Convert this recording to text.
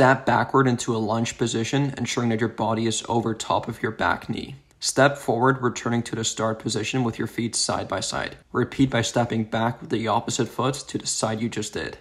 Step backward into a lunge position, ensuring that your body is over top of your back knee. Step forward, returning to the start position with your feet side by side. Repeat by stepping back with the opposite foot to the side you just did.